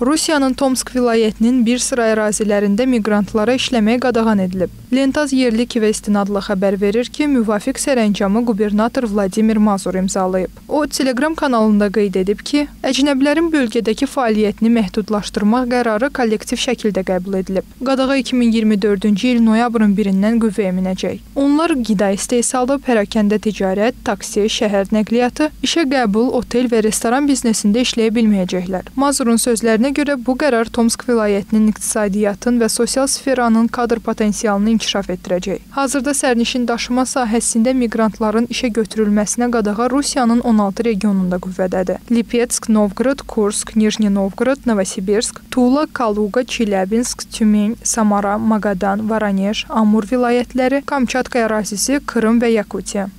Rusiyanın Tomsk vilayətinin bir sıra ərazilərində miqrantlara işləməyə qadağan edilib. Lentaz yerli Kivestin adlı xəbər verir ki, müvafiq sərəncamı qubernator Vladimir Mazur imzalayıb. O, Telegram kanalında qeyd edib ki, əcnəbilərin bölgədəki fəaliyyətini məhdudlaşdırmaq qərarı kollektiv şəkildə qəbul edilib. Qadağa 2024-cü il noyabrın 1-dən qüvvəyə minəcək. Onlar qida istehsalı, pərakəndə ticarət, taksi, şəhər nəqliyyatı, işə qəbul, otel və restoran biznesində işləyə bilməyəcəklər. Mazurun sözlərinə görə bu qərar Tomsk vilayətinin iqtisadiyyatın və sosial sferanın kadr potensialını inkişaf etdirəcək. Hazırda sərnişin daşıma sahəsində miqrantların işə götürülməsinə qadağa Rusiyanın 16 regionunda qüvvədədir. Lipetsk, Novqorod, Kursk, Nijni Novqorod, Novosibirsk, Tula, Kaluga, Çilyabinsk, Tümen, Samara, Magadan, Voronej, Amur vilayətləri, Kamçatka ərazisi, Krım və Yakutiya.